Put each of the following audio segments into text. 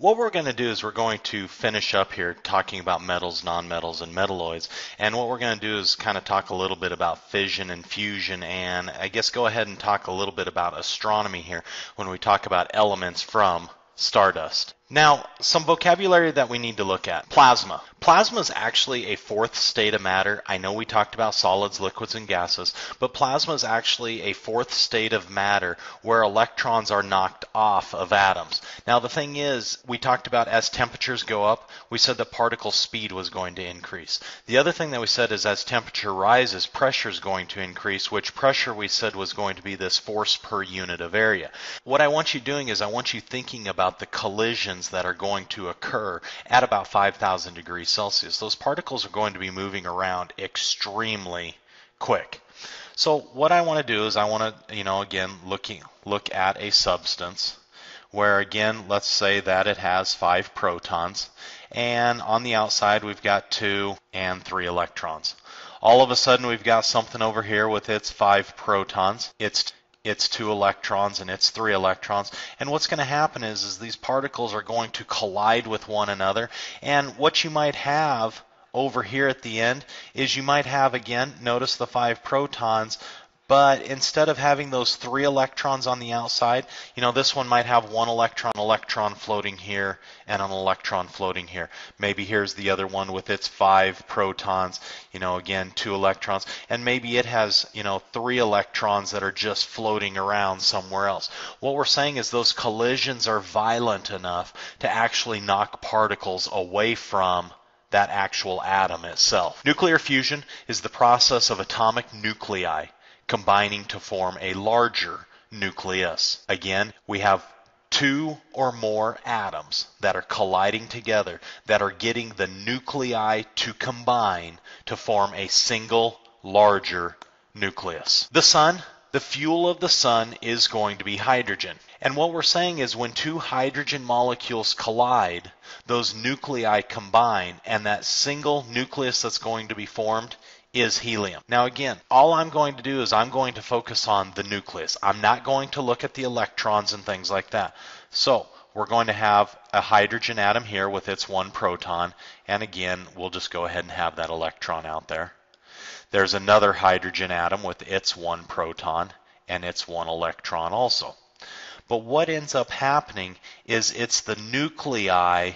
What we're going to do is we're going to finish up here talking about metals, nonmetals, and metalloids. And what we're going to do is kind of talk a little bit about fission and fusion and I guess go ahead and talk a little bit about astronomy here when we talk about elements from stardust. Now, some vocabulary that we need to look at. Plasma. Plasma is actually a fourth state of matter. I know we talked about solids, liquids, and gases, but plasma is actually a fourth state of matter where electrons are knocked off of atoms. Now, the thing is, we talked about as temperatures go up, we said the particle speed was going to increase. The other thing that we said is as temperature rises, pressure is going to increase, which pressure we said was going to be this force per unit of area. What I want you doing is I want you thinking about the collisions that are going to occur at about 5,000 degrees Celsius. Those particles are going to be moving around extremely quick. So what I want to do is I want to, you know, again, looking look at a substance where again, let's say that it has five protons and on the outside we've got two and three electrons. All of a sudden we've got something over here with its five protons. It's its two electrons and its three electrons. And what's going to happen is, is these particles are going to collide with one another. And what you might have over here at the end is you might have, again, notice the five protons, but instead of having those three electrons on the outside, you know, this one might have one electron, electron floating here, and an electron floating here. Maybe here's the other one with its five protons, you know, again, two electrons, and maybe it has, you know, three electrons that are just floating around somewhere else. What we're saying is those collisions are violent enough to actually knock particles away from that actual atom itself. Nuclear fusion is the process of atomic nuclei combining to form a larger nucleus. Again, we have two or more atoms that are colliding together that are getting the nuclei to combine to form a single larger nucleus. The sun, the fuel of the sun is going to be hydrogen. And what we're saying is when two hydrogen molecules collide, those nuclei combine, and that single nucleus that's going to be formed is helium. Now again, all I'm going to do is I'm going to focus on the nucleus. I'm not going to look at the electrons and things like that. So we're going to have a hydrogen atom here with its one proton, and again, we'll just go ahead and have that electron out there. There's another hydrogen atom with its one proton and its one electron also. But what ends up happening is it's the nuclei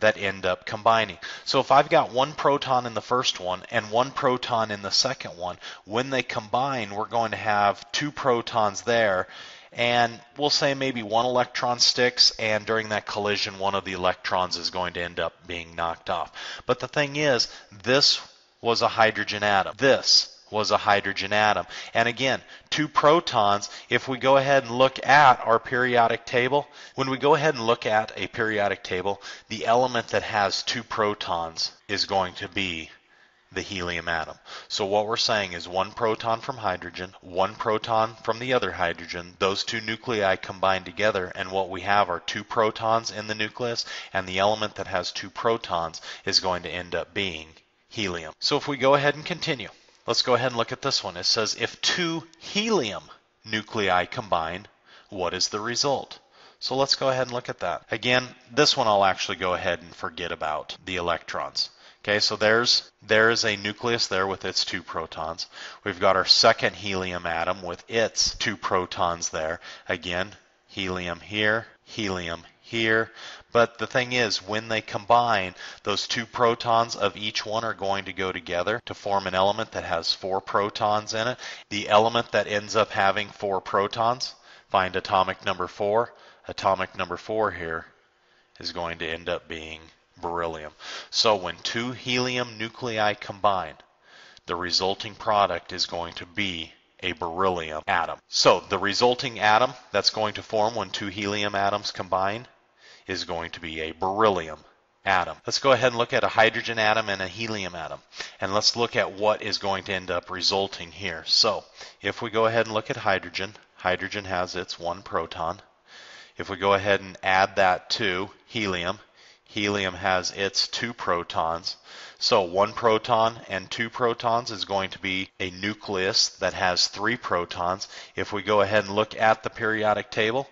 that end up combining. So if I've got one proton in the first one and one proton in the second one, when they combine, we're going to have two protons there. And we'll say maybe one electron sticks, and during that collision, one of the electrons is going to end up being knocked off. But the thing is, this was a hydrogen atom. This was a hydrogen atom. And again, two protons, if we go ahead and look at our periodic table, when we go ahead and look at a periodic table, the element that has two protons is going to be the helium atom. So what we're saying is one proton from hydrogen, one proton from the other hydrogen, those two nuclei combine together, and what we have are two protons in the nucleus, and the element that has two protons is going to end up being helium. So if we go ahead and continue, Let's go ahead and look at this one. It says if two helium nuclei combine, what is the result? So let's go ahead and look at that. Again, this one I'll actually go ahead and forget about the electrons. Okay, so there's there is a nucleus there with its two protons. We've got our second helium atom with its two protons there. Again, helium here, helium here. But the thing is, when they combine, those two protons of each one are going to go together to form an element that has four protons in it. The element that ends up having four protons, find atomic number four. Atomic number four here is going to end up being beryllium. So when two helium nuclei combine, the resulting product is going to be a beryllium atom. So the resulting atom that's going to form when two helium atoms combine is going to be a beryllium atom. Let's go ahead and look at a hydrogen atom and a helium atom. And let's look at what is going to end up resulting here. So if we go ahead and look at hydrogen, hydrogen has its one proton. If we go ahead and add that to helium, helium has its two protons. So one proton and two protons is going to be a nucleus that has three protons. If we go ahead and look at the periodic table,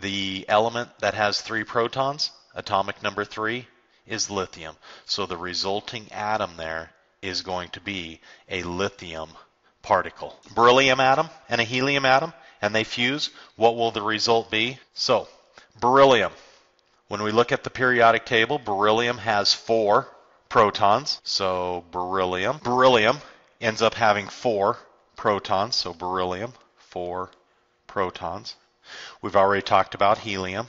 the element that has three protons atomic number three, is lithium. So the resulting atom there is going to be a lithium particle. Beryllium atom and a helium atom, and they fuse, what will the result be? So, beryllium. When we look at the periodic table, beryllium has four protons. So beryllium. Beryllium ends up having four protons. So beryllium, four protons. We've already talked about helium.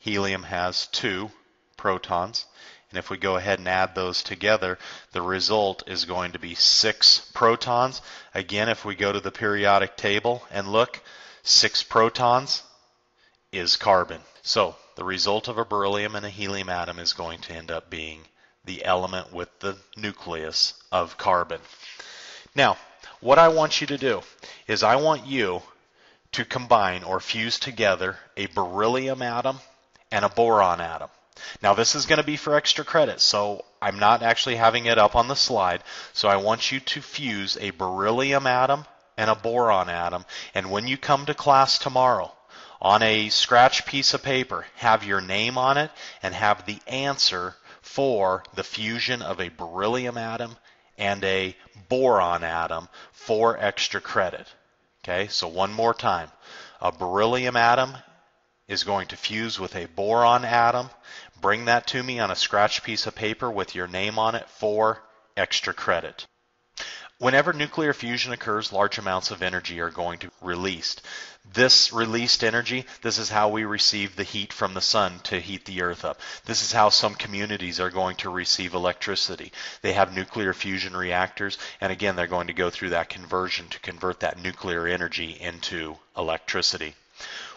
Helium has two protons. And if we go ahead and add those together, the result is going to be six protons. Again, if we go to the periodic table and look, six protons is carbon. So the result of a beryllium and a helium atom is going to end up being the element with the nucleus of carbon. Now, what I want you to do is I want you to combine or fuse together a beryllium atom and a boron atom. Now this is going to be for extra credit, so I'm not actually having it up on the slide. So I want you to fuse a beryllium atom and a boron atom. And when you come to class tomorrow, on a scratch piece of paper, have your name on it and have the answer for the fusion of a beryllium atom and a boron atom for extra credit. Okay, so one more time. A beryllium atom is going to fuse with a boron atom. Bring that to me on a scratch piece of paper with your name on it for extra credit. Whenever nuclear fusion occurs, large amounts of energy are going to be released. This released energy, this is how we receive the heat from the sun to heat the earth up. This is how some communities are going to receive electricity. They have nuclear fusion reactors, and again, they're going to go through that conversion to convert that nuclear energy into electricity.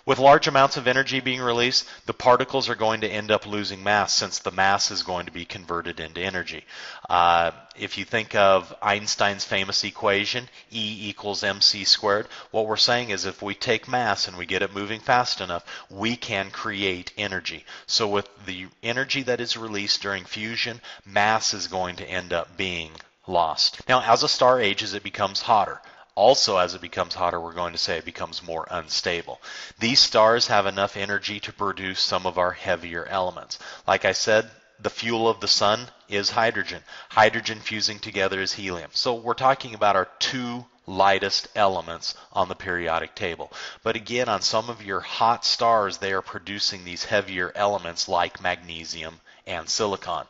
With large amounts of energy being released, the particles are going to end up losing mass since the mass is going to be converted into energy. Uh, if you think of Einstein's famous equation, E equals mc squared, what we're saying is if we take mass and we get it moving fast enough, we can create energy. So with the energy that is released during fusion, mass is going to end up being lost. Now, as a star ages, it becomes hotter. Also, as it becomes hotter, we're going to say it becomes more unstable. These stars have enough energy to produce some of our heavier elements. Like I said, the fuel of the sun is hydrogen. Hydrogen fusing together is helium. So we're talking about our two lightest elements on the periodic table. But again, on some of your hot stars, they are producing these heavier elements like magnesium and silicon.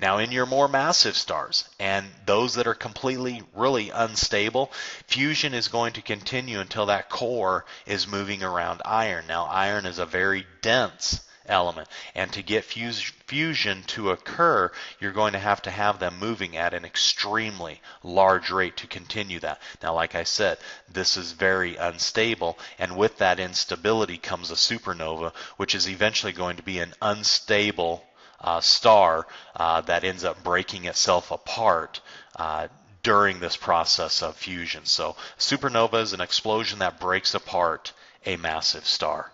Now, in your more massive stars and those that are completely really unstable, fusion is going to continue until that core is moving around iron. Now, iron is a very dense element. And to get fusion to occur, you're going to have to have them moving at an extremely large rate to continue that. Now, like I said, this is very unstable, and with that instability comes a supernova, which is eventually going to be an unstable uh, star uh, that ends up breaking itself apart uh, during this process of fusion. So supernova is an explosion that breaks apart a massive star.